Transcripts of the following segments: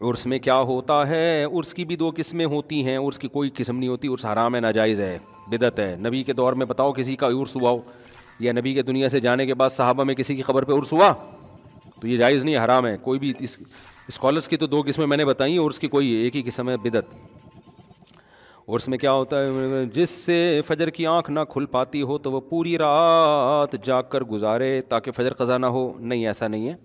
उर्स में क्या होता है? उर्स की भी दो किस्में होती हैं। उर्स की कोई किस्म नहीं होती, उर्स हराम है, नाजायज़ है, बिदत है। नबी के दौर में बताओ किसी का उर्स हुआ हो, या नबी के दुनिया से जाने के बाद साहबा में किसी की खबर पे उर्स हुआ? तो ये जायज़ नहीं हराम है। कोई भी इस, स्कॉलर्स की तो दो किस्में मैंने बताई हैं उर्स की कोई एक ही किस्म है, बिदत। उर्स में क्या होता है? जिससे फजर की आँख ना खुल पाती हो तो वह पूरी रात जाग कर गुजारे, ताकि फ़जर ख़ज़ा ना हो। नहीं, ऐसा नहीं है।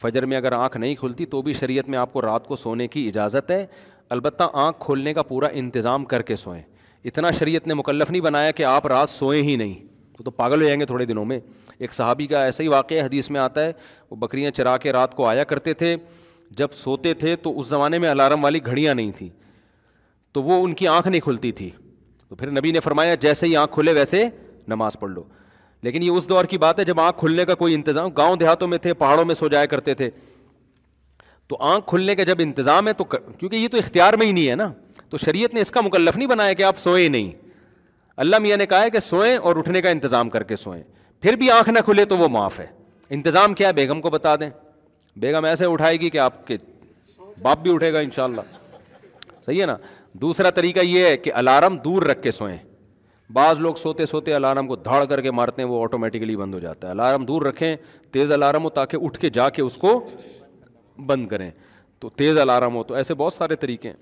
फ़जर में अगर आँख नहीं खुलती तो भी शरीयत में आपको रात को सोने की इजाज़त है। अलबत्त आँख खोलने का पूरा इंतज़ाम करके सोएँ। इतना शरीयत ने मुकल्लफ़ नहीं बनाया कि आप रात सोएँ ही नहीं। तो तो पागल हो जाएँगे थोड़े दिनों में। एक सहाबी का ऐसा ही वाक़ हदीस में आता है, वो बकरियाँ चरा के रात को आया करते थे। जब सोते थे तो उस ज़माने में अलार्म वाली घड़ियाँ नहीं थी। तो वो उनकी आँख नहीं खुलती थी। तो फिर नबी ने फरमाया, जैसे ही आँख खुले, वैसे नमाज़ पढ़ लो। लेकिन ये उस दौर की बात है जब आँख खुलने का कोई इंतज़ाम गाँव देहातों में थे पहाड़ों में सो जाया करते थे। तो आँख खुलने का जब इंतज़ाम है तो कर, क्योंकि ये तो इख्तियार में ही नहीं है ना तो शरीयत ने इसका मुकल्लफ नहीं बनाया कि आप सोए नहीं। अल्लाह मियाँ ने कहा है कि सोएँ और उठने का इंतज़ाम करके सोएँ। फिर भी आँख ना खुले तो वो माफ़ है। इंतज़ाम क्या है? बेगम को बता दें। बेगम ऐसे उठाएगी कि आपके बाप भी उठेगा इन सही है ना? दूसरा तरीका ये है कि अलार्म दूर रख के सोएँ। बाज़ लोग सोते सोते अलार्म को धाड़ करके मारते हैं, वो ऑटोमेटिकली बंद हो जाता है। अलार्म दूर रखें, तेज़ अलार्म हो ताकि उठ के जाके उसको बंद करें। तो तेज़ अलार्म हो तो ऐसे बहुत सारे तरीके हैं।